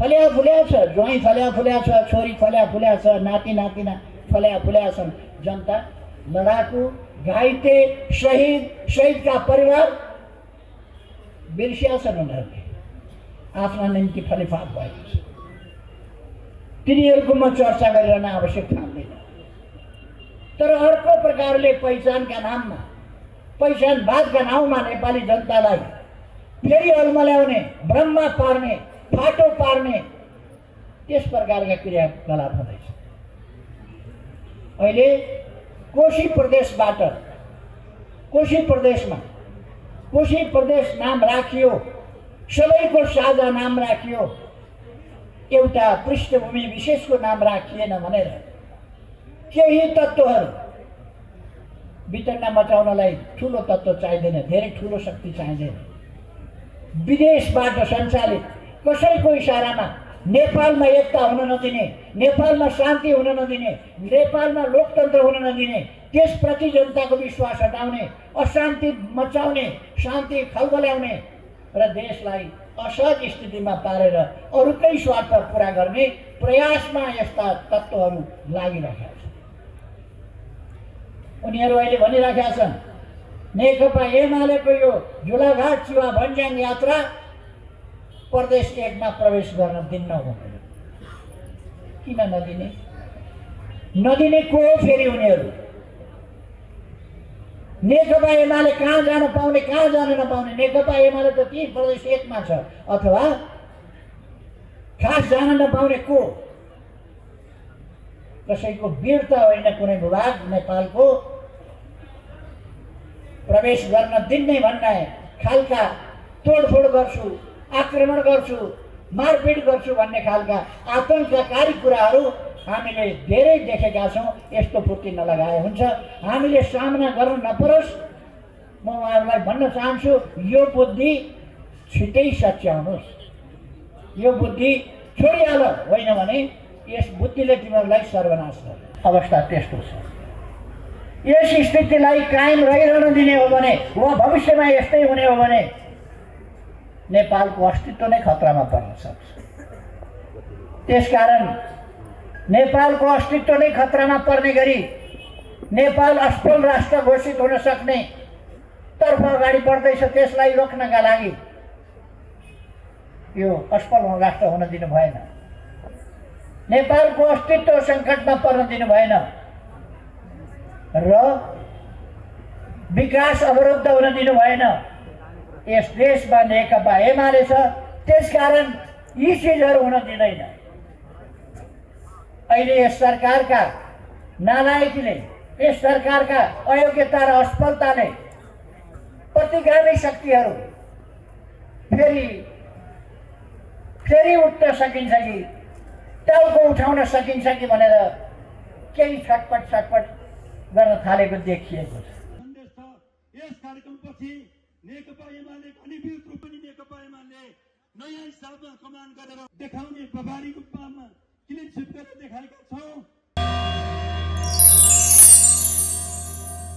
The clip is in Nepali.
फल्या फुल्या छ ज्वाइँ फल्या फुल्या छ छोरी फल्या फुल्या छ नाति नातिना फल्या फुल्या छन्। जनता लडाकु घाइते शहीद शहीदका परिवार बिर्सिया छन् उनीहरूले। आफ्ना निम्ति फलिफाप भएको छ। तिनीहरूको म चर्चा गरिरहन आवश्यक ठान्दैन। तर अर्को प्रकारले पहिचानका नाममा पहिचानवादका नाउँमा नेपाली जनतालाई फेरि अल्मल्याउने भ्रममा पार्ने फाटो पार्ने त्यस प्रकारका क्रियाकलाप हुँदैछ। अहिले कोशी प्रदेशबाट कोशी प्रदेशमा कोशी प्रदेश नाम राखियो सबैको साझा नाम राखियो एउटा पृष्ठभूमि विशेषको नाम राखिएन भनेर। केही तत्त्वहरू वितरणा मचाउनलाई ठुलो तत्त्व चाहिँदैन धेरै ठुलो शक्ति चाहिँदैन। विदेशबाट सञ्चालित कसैको इसारामा नेपालमा एकता हुन नदिने नेपालमा शान्ति हुन नदिने नेपालमा लोकतन्त्र हुन नदिने त्यसप्रति जनताको विश्वास हटाउने अशान्ति मचाउने शान्ति खलबल्याउने र देशलाई असहज स्थितिमा पारेर अरूकै स्वार्थ पुरा गर्ने प्रयासमा यस्ता तत्त्वहरू लागिरहेका छन्। उनीहरू अहिले भनिराखेका छन् नेकपा एमालेको यो झुलाघाट चिवा भन्ज्याङ यात्रा प्रदेश एकमा प्रवेश गर्न दिन्न भनेर किन नदिने? नदिने को हो फेरि उनीहरू? नेकपा एमाले कहाँ जान पाउने कहाँ जान नपाउने? नेकपा एमाले त ती प्रदेश एकमा छ। अथवा खास जान नपाउने को? कसैको वीरता होइन कुनै विभाग नेपालको। प्रवेश गर्न दिन्नै भन्ने खालका तोडफोड गर्छु। आक्रमण गर्छु मारपिट गर्छु भन्ने खालका आतङ्ककारी कुराहरू हामीले धेरै देखेका छौँ। यस्तो फुर्ती नलगाए हुन्छ। हामीले सामना गर्न नपरोस्। म उहाँहरूलाई भन्न चाहन्छु यो बुद्धि छिटै सच्याउनुहोस् यो बुद्धि छोडिहाल होइन भने यस बुद्धिले तिमीहरूलाई सर्वनाश गर्छ। अवस्था त्यस्तो छ। यस स्थितिलाई कायम रहिरहन दिने हो भने वा भविष्यमा यस्तै हुने हो भने नेपालको अस्तित्व नै खतरामा पर्न सक्छ। त्यसकारण नेपालको अस्तित्व नै खतरामा पर्ने गरी नेपाल असफल राष्ट्र घोषित हुन सक्ने तर्फ अगाडि बढ्दैछ त्यसलाई रोक्नका लागि यो असफल राष्ट्र हुन दिनु भएन। नेपालको अस्तित्व सङ्कटमा पर्न दिनु भएन र विकास अवरुद्ध हुन दिनु भएन। यस देशमा नेकपा एमाले छ त्यसकारण यी चिजहरू हुन दिँदैन। अहिले यस सरकारका नालायकीले यस सरकारका अयोग्यता र असफलताले प्रतिगामी शक्तिहरू फेरि फेरि उठ्न सकिन्छ कि टाउको उठाउन सकिन्छ कि भनेर केही छटपट छटपट गर्न थालेको देखिएको छ यस कार्यक्रमपछि नेकपा एमाले अनि पनि नेकपा एमाले। नयाँ हिसाबमा कमान गरेर देखाउने प्रभारी